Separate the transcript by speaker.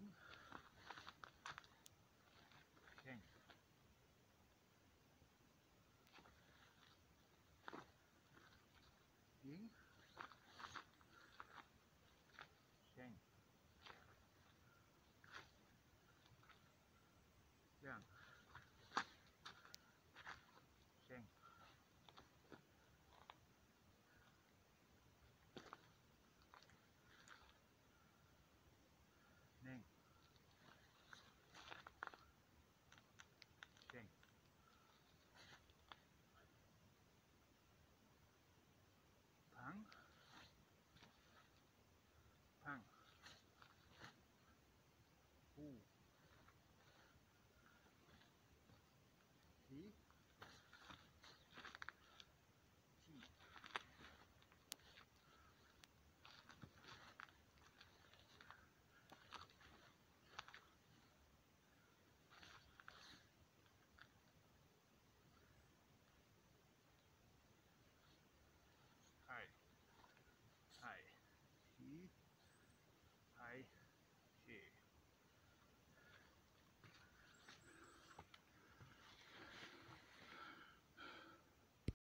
Speaker 1: ยิ